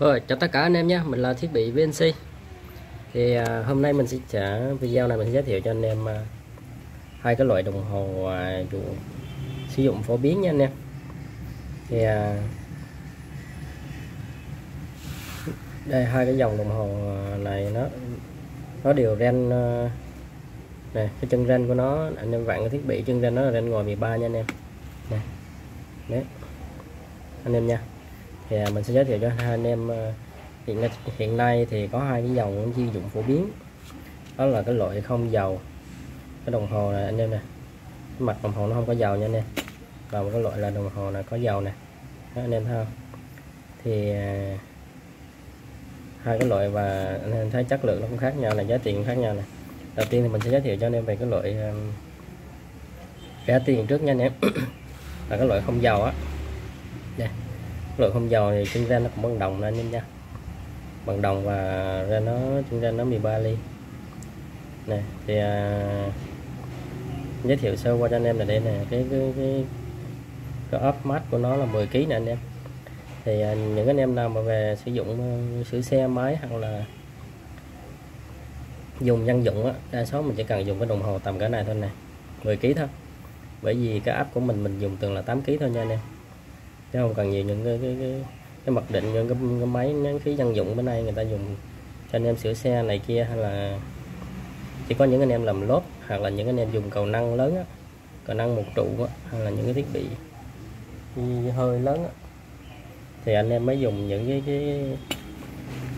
Rồi, chào tất cả anh em nhé, mình là thiết bị VNC Thì à, hôm nay mình sẽ trả video này mình sẽ giới thiệu cho anh em à, hai cái loại đồng hồ à, dù, sử dụng phổ biến nha anh em. Thì à, đây hai cái dòng đồng hồ à, này nó nó đều ren à, này cái chân ren của nó anh em vặn cái thiết bị chân ren nó là ren ngồi 13 nha anh em. Này đấy. Anh em nha thì à, mình sẽ giới thiệu cho hai anh em ờ, hiện nay, hiện nay thì có hai cái dòng sử dụng phổ biến. Đó là cái loại không dầu. Cái đồng hồ này anh em nè. Cái mặt đồng hồ nó không có dầu nha anh em. Và một cái loại là đồng hồ này có dầu nè. Đó, anh em thấy không? Thì à, hai cái loại và anh em thấy chất lượng nó cũng khác nhau là giá tiền khác nhau này đầu tiên thì mình sẽ giới thiệu cho anh em về cái loại um, giá tiền trước nha anh em. Là cái loại không dầu á lượng không dầu thì chân ra nó cũng bằng đồng anh em nha. Bằng đồng và ra nó chân ra nó 13 ly. Này thì à, giới thiệu sơ qua cho anh em là đây nè. Cái cái cái, cái ốp mát của nó là 10 kg nè anh em. Thì à, những anh em nào mà về sử dụng à, sửa xe máy hoặc là dùng dân dụng á đa số mình chỉ cần dùng cái đồng hồ tầm cái này thôi nè. 10 kg thôi. Bởi vì cái áp của mình mình dùng từng là 8 kg thôi nha anh em chứ không cần nhiều những cái cái, cái, cái mặc định những cái, cái máy nhắn khí dân dụng bên đây người ta dùng cho anh em sửa xe này kia hay là chỉ có những anh em làm lốp hoặc là những anh em dùng cầu năng lớn á cầu năng một trụ á hay là những cái thiết bị hơi lớn á. Thì anh em mới dùng những cái cái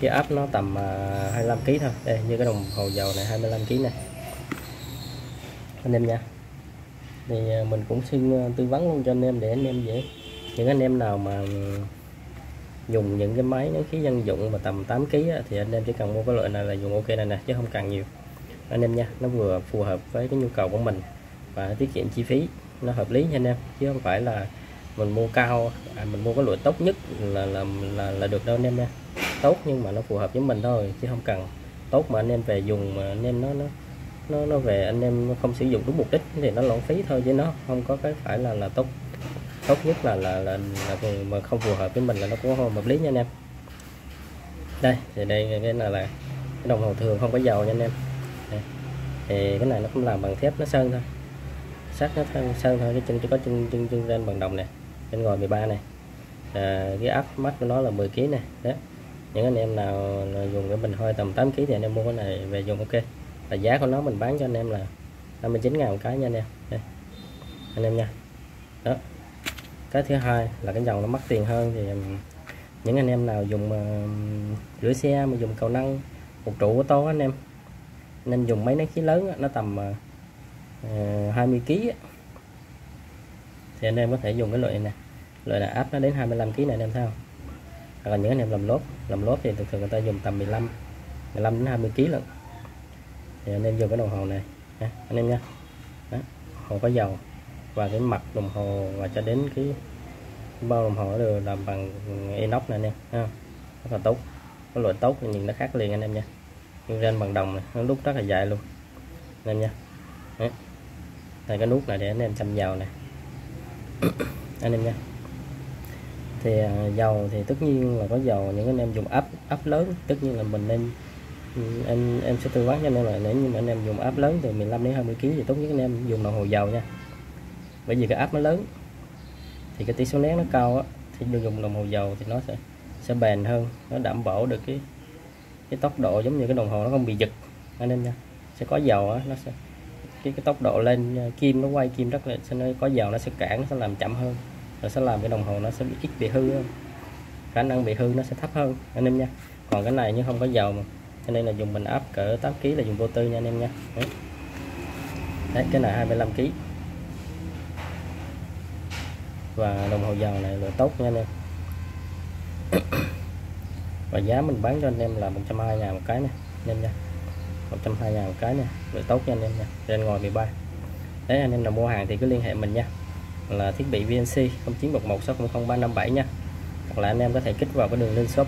cái áp nó tầm uh, 25 kg thôi. Đây như cái đồng hồ dầu này 25 kg này. Anh em nha. Thì uh, mình cũng xin uh, tư vấn luôn cho anh em để anh em dễ những anh em nào mà dùng những cái máy nén khí dân dụng mà tầm 8 kg thì anh em chỉ cần mua cái loại này là dùng ok này nè chứ không cần nhiều. Anh em nha nó vừa phù hợp với cái nhu cầu của mình và tiết kiệm chi phí nó hợp lý nha anh em. Chứ không phải là mình mua cao à, mình mua cái loại tốt nhất là là là, là được đâu anh em nha. Tốt nhưng mà nó phù hợp với mình thôi chứ không cần tốt mà anh em về dùng mà anh em nó nó nó nó về anh em không sử dụng đúng mục đích thì nó lãng phí thôi chứ nó không có cái phải là là tốt tốt nhất là là, là, là mà không phù hợp với mình là nó cũng không hợp lý nha anh em. Đây thì đây cái này là cái đồng hồ thường không có dầu nha anh em. Đây. thì cái này nó cũng làm bằng thép nó sơn thôi. Sắt nó sơn thôi cái chân chỉ có chân chân chân lên bằng đồng này bên ngoài 13 này. À, cái áp mắt của nó là 10 kg này đó những anh em nào dùng cái bình hơi tầm 8 kg thì anh em mua cái này về dùng ok. Và giá của nó mình bán cho anh em là 59 ngàn một cái nha anh em. Đây. anh em nha. Đó cái thứ hai là cái dòng nó mất tiền hơn thì um, những anh em nào dùng um, uh, rửa xe mà dùng cầu năng một trụ của to anh em nên dùng mấy nén khí lớn nó tầm uh, uh 20 kg thì anh em có thể dùng cái loại này loại là áp nó đến 25 kg này anh em thấy không? Hoặc là những anh em làm lốp làm lốp thì thường thường người ta dùng tầm 15 15 đến 20 kg lận. Thì anh em dùng cái đồng hồ này ha, anh em nha Đó, hồ có dầu và cái mặt đồng hồ và cho đến cái, bao đồng hồ đều làm bằng inox này anh em ha. rất là tốt. Có loại tốt nhìn nó khác liền anh em nha. Nhưng ren bằng đồng này nó đúc rất là dài luôn anh em nha. Đấy. đây cái nút này để anh em chăm dầu này anh em nha. Thì à, dầu thì tất nhiên là có dầu những anh em dùng áp áp lớn tất nhiên là mình nên em em sẽ tư vấn cho anh em là nếu như mà anh em dùng áp lớn từ 15 đến 20 kg thì tốt nhất anh em dùng đồng hồ dầu nha bởi vì cái áp nó lớn. Thì cái tỷ số nén nó cao á thì dùng đồng hồ dầu thì nó sẽ sẽ bền hơn. Nó đảm bảo được cái cái tốc độ giống như cái đồng hồ nó không bị giật. Anh em nha sẽ có dầu á nó sẽ cái cái tốc độ lên à, kim nó quay kim rất là sẽ nó có dầu nó sẽ cản nó sẽ làm chậm hơn. Rồi sẽ làm cái đồng hồ nó sẽ bị ít bị hư hơn. Khả năng bị hư nó sẽ thấp hơn anh em nha. Còn cái này như không có dầu mà cho nên là dùng bình áp cỡ 8 kg là dùng vô tư nha anh em nha. Đấy, đấy cái này 25 kg và đồng hồ dầu này là tốt nha anh em. Và giá mình bán cho anh em là 120 ngàn một cái nè, anh em nha. 120 ngàn một cái nè loại tốt nha anh em nha. Trên ngồi 13 đấy, anh em nào mua hàng thì cứ liên hệ mình nha. Là thiết bị VNC 0911600357 nha. Hoặc là anh em có thể kích vào cái đường link shop